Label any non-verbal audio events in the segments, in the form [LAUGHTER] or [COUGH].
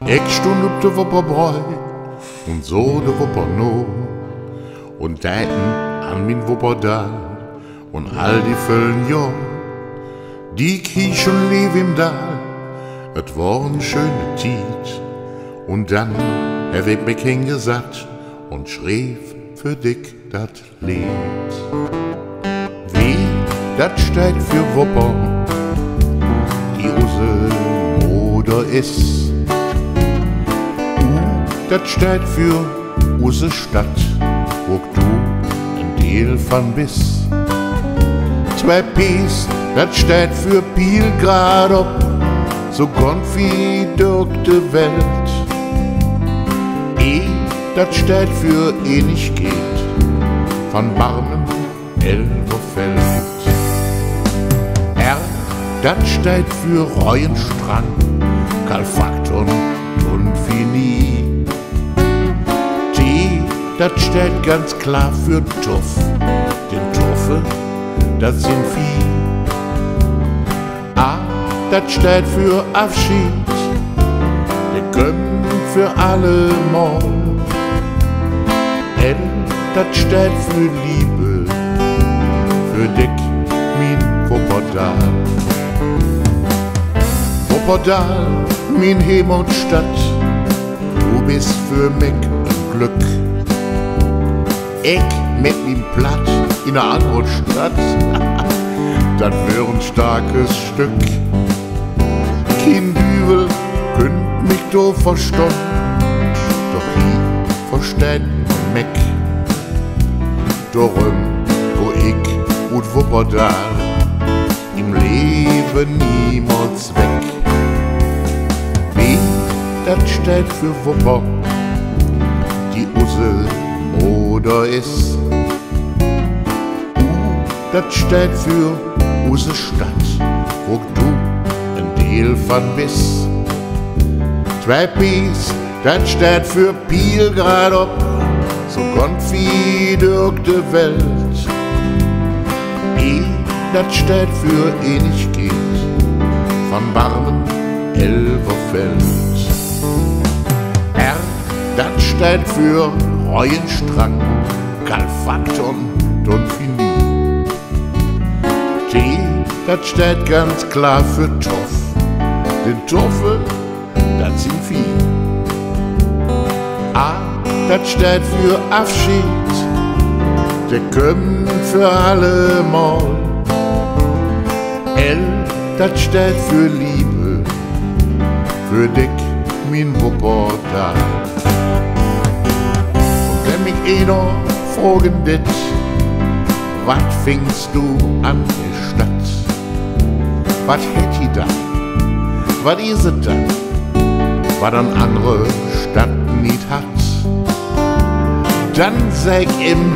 Ich stund op de Wupperbräu und so de Wupper no und Daten an min Wupperdal und all die Füllen jo, die kiech und lieb im Dal, et wor'n schöne Tiet und dann er wird mich hingesat und schrieb für dick dat Lied. Wie dat steht für Wupper, die Use oder is. U, dat steht für Use Stadt, wo du ein Deel von bist. Zwei P's, dat steht für Piel grad ob, so dürkte Welt. E, dat steht für Ähnlichkeit von Barmen, Elberfeld. R, dat steht für Reuenstrang, Kalfakton und T, dat steht ganz klar für Tuff, den Tuffe, das sind Vieh. A, dat steht für Abschied, der Gömm für alle Mal. L, dat steht für Liebe, für dick min Wuppertal. Wuppertal, min Heimatstadt, du bist für mich Glück. Ich mit ihm platt in einer anderen Stadt, [LAUGHS] das wär ein starkes Stück. Kein Düvel könnt mich do verstehen, doch ich versteht mich. Darum wo ich und Wuppertal im Leben niemals weg. Wie das steht für Wupper, die Use oder ist. U, das steht für Use Stadt, wo du ein Deel von bist. Zwei P's, das steht für Piel grad ob, so wie dürkte Welt. E, das steht für Ähnlichkeit von Barmen, Elberfeld. Das steht für Reuenstrang, Kalfakton, Donfini. T, das steht ganz klar für Toff, den Toffe, das sind Vieh. A, das steht für Abschied, der kommt für alle Mal. L, das steht für Liebe, für dick min Wuppertal. Einer fragen dit, wat fingst du an der Stadt? Wat hätt i da? Wat is it da? Wat an andere Stadt nicht hat? Dann sag ihm,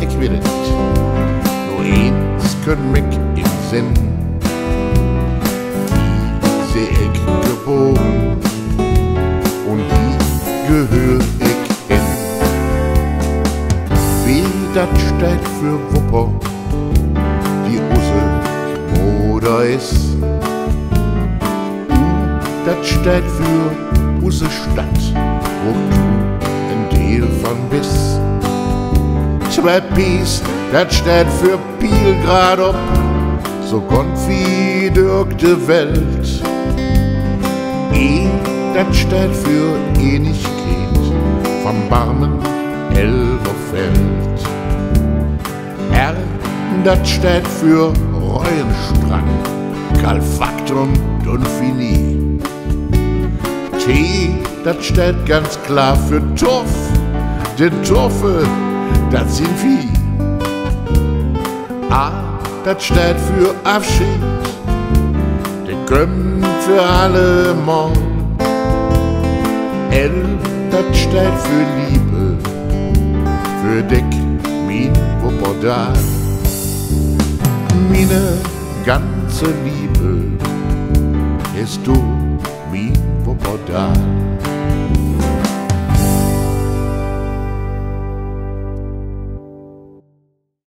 ich will it. Nur eins könnt mich im Sinn. Die seh ich geboren steht für Usse Stadt, wo du ein Deel von bist. Zwei P's, das steht für Piel grad ob, so wie dürkte Welt. E, das steht für Ähnlichkeit von Barmen, Elberfeld. R, das steht für Reuenstrang, Kalfaktum Donfini. T, das steht ganz klar für Tuff, den Tuffe, das sind Vieh. A, das steht für Abschied, der kommt für alle Mal. L, das steht für Liebe, für dick min Wuppertal. Meine ganze Liebe ist du min Wuppertal.